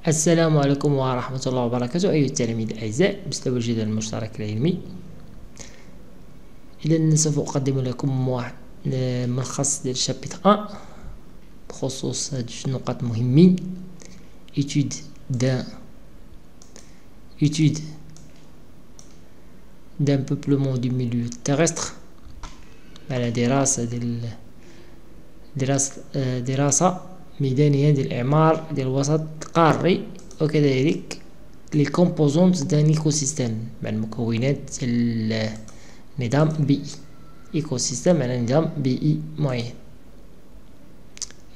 السلام عليكم ورحمة الله وبركاته. أيها التلاميذ الأعزاء مستوى الجدول المشترك العلمي إذا سوف أقدم لكم واحد ملخص ديال شابتر 1 بخصوص هاد النقاط مهمين. Étude d'un étude d'un peuplement du milieu terrestre. على دراسة ديال دراسة دراسة ميدانية ديال الإعمار ديال الوسط القاري وكذلك لي كومبوزونت دان ايكو سيستيم مع المكونات ديال نظام بيئي ايكو سيستيم على نظام بيئي معين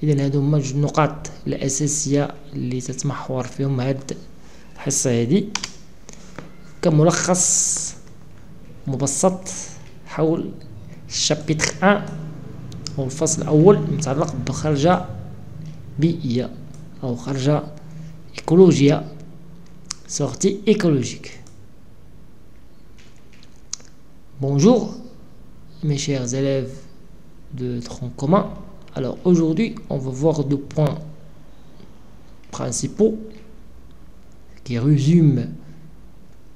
اذا هادو هما جوج النقاط الأساسية اللي تتمحور فيهم هاد الحصة هادي. كملخص مبسط حول الشابيتر 1 هو الفصل الأول متعلق بخرجة BIA, ou Kharja Ecologia, sortie écologique. Bonjour mes chers élèves de tronc commun. Alors aujourd'hui, on va voir deux points principaux qui résument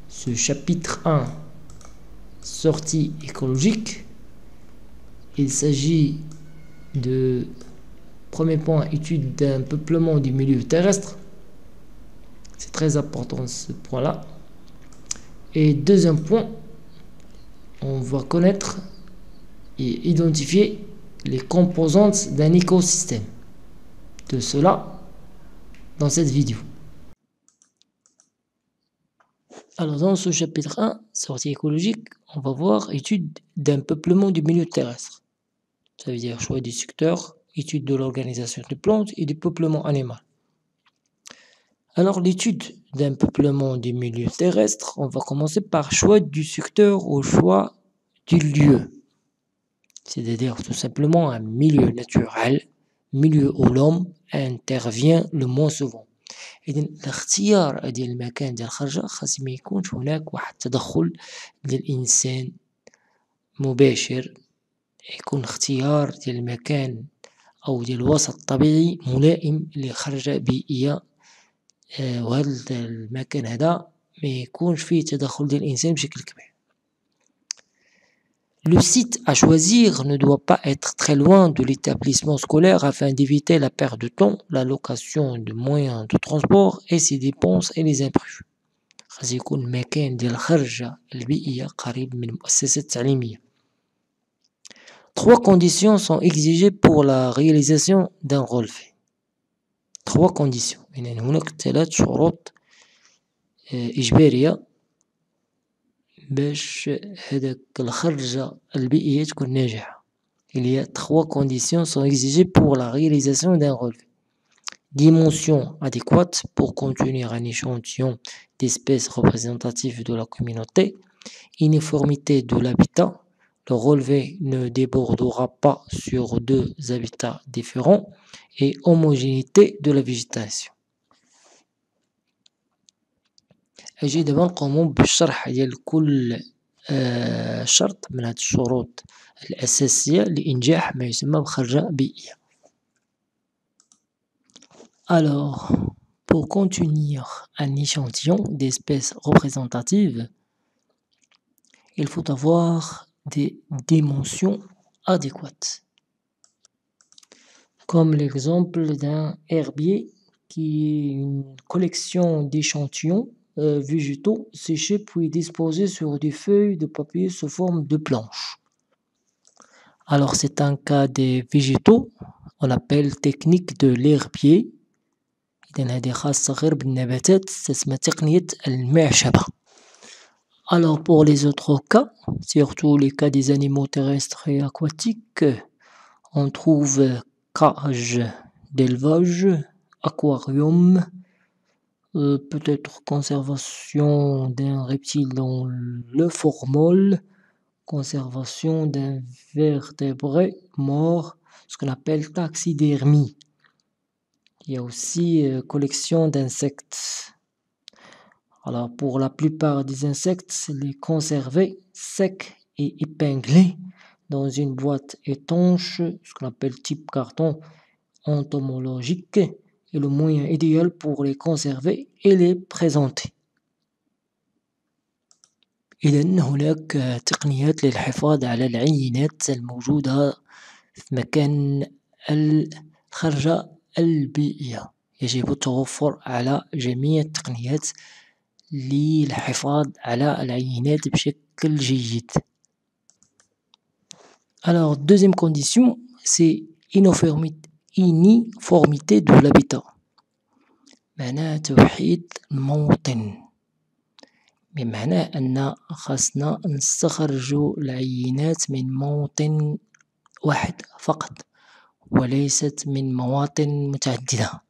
ce chapitre 1 sortie écologique. Il s'agit de premier point étude d'un peuplement du milieu terrestre. C'est très important ce point-là. Et deuxième point, on va connaître et identifier les composantes d'un écosystème. De cela dans cette vidéo. Alors dans ce chapitre 1, sortie écologique, on va voir étude d'un peuplement du milieu terrestre. Ça veut dire choix du secteur, étude de l'organisation des plantes et du peuplement animal. Alors l'étude d'un peuplement du milieu terrestre, on va commencer par choix du secteur au choix du lieu. C'est-à-dire tout simplement un milieu naturel, milieu où l'homme intervient le moins souvent. إذا الاختيار ديال المكان ديال الخرجة خاص ما يكونش هناك واحد التدخل ديال الإنسان مباشر يكون اختيار ديال المكان أو ديال الوسط الطبيعي ملائم لخرجة بيئية وهذا المكان هذا ما يكونش فيه تدخل ديال الإنسان بشكل كبير Le site à choisir ne doit pas être très loin de l'établissement scolaire afin d'éviter la perte de temps, la location de moyens de transport et ses dépenses et les imprévus. خاص يكون المكان ديال الخرجة البيئية قريب من المؤسسة التعليمية. Trois conditions sont exigées pour la réalisation d'un relevé. Trois conditions. يعني هناك ثلاث شروط إجبارية باش هذاك الخرجة البيئية تكون ناجحة. Il y a trois conditions sont exigées pour la réalisation d'un relevé. Dimension adéquate pour contenir un échantillon d'espèces représentatives de la communauté. Uniformité de l'habitat. Le relevé ne débordera pas sur deux habitats différents. Et homogénéité de la végétation. أجي دابا نقومو بالشرح ديال كل آه شرط من هاد الشروط الأساسية لإنجاح ما يسمى بخرجة بيئية. Alors, pour contenir un échantillon d'espèces représentatives, il faut avoir des dimensions adéquates. Comme l'exemple d'un herbier qui est une collection d'échantillons euh, végétaux séchés puis disposés sur des feuilles de papier sous forme de planches. Alors c'est un cas des végétaux, on appelle technique de l'herbier. إذا هذه خاصة غير بالنباتات تسمى تقنية المعشبة. alors pour les autres cas, surtout les cas des animaux terrestres et aquatiques, on trouve cage d'élevage, aquarium, euh, peut-être conservation d'un reptile dans le formol, conservation d'un vertébré mort, ce qu'on appelle taxidermie. Il y a aussi euh, collection d'insectes. Alors pour la plupart des insectes, les conserver secs et épinglés dans une boîte étanche, ce qu'on appelle type carton entomologique, est le moyen idéal pour les conserver et les présenter. إذا هناك تقنيات للحفاظ على العينات الموجودة في مكان الخرجة البيئية، يجب التوفر على جميع التقنيات للحفاظ على العينات بشكل جيد. Alors deuxième condition c'est uniformité de l'habitat معناه توحيد الموطن بمعنى أن خاصنا نستخرجو العينات من موطن واحد فقط وليست من مواطن متعددة.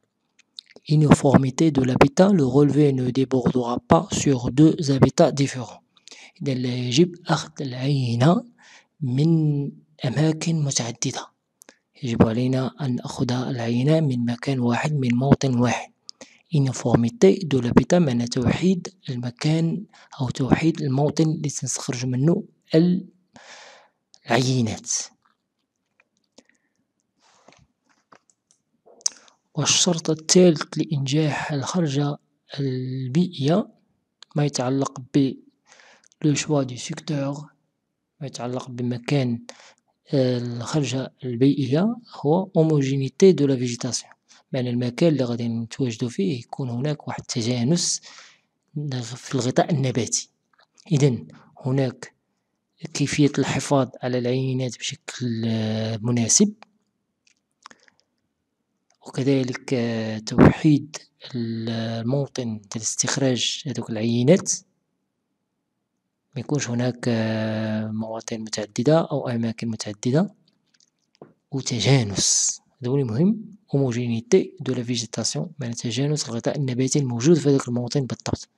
Uniformité de l'habitat le relevé ne débordera pas sur deux habitats différents. إذا يجب أخذ العينة من أماكن متعددة. يجب علينا أن نأخذ العينة من مكان واحد من موطن واحد. Uniformité de l'habitat معناه توحيد المكان أو توحيد الموطن اللي تنستخرجو منو العينات. والشرط الثالث لإنجاح الخرجة البيئية ما يتعلق ب le choix du secteur ما يتعلق بمكان الخرجة البيئية هو Homogénéité de la végétation معنى المكان اللي غادي نتواجدو فيه يكون هناك واحد التجانس في الغطاء النباتي. إذن هناك كيفية الحفاظ على العينات بشكل مناسب وكذلك آه، توحيد الموطن ديال استخراج هذوك العينات. ما يكونش هناك آه، مواطن متعددة أو أماكن متعددة. وتجانس هذول مهم. هوموجينيتي دو لا فيجيتاسيون معنى تجانس الغطاء النباتي الموجود في هذاك الموطن بالضبط.